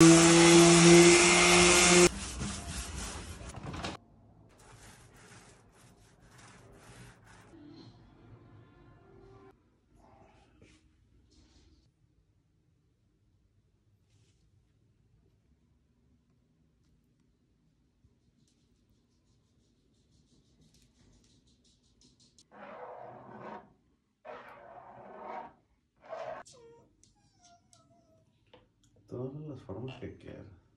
Música todas las formas que quieras.